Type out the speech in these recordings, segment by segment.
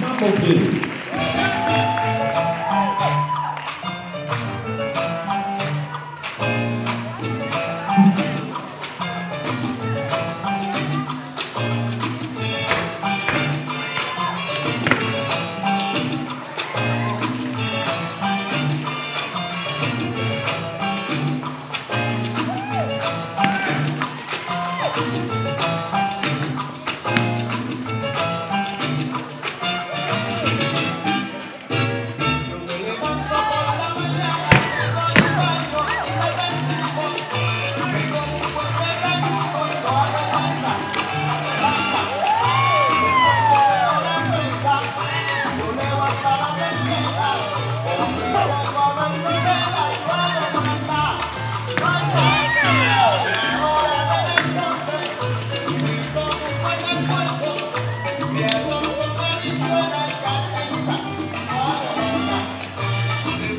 Mambo Blues.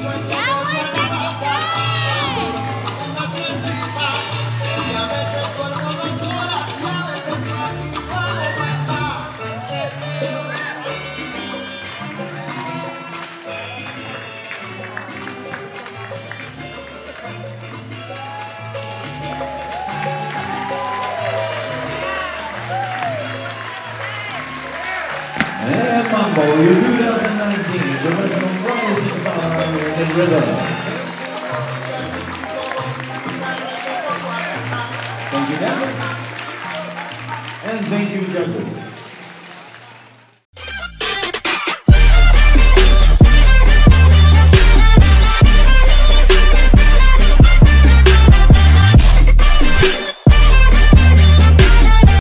And Mambo, your 2019 original Brothers in Rhythm. Thank you, Devin. And thank you, judges.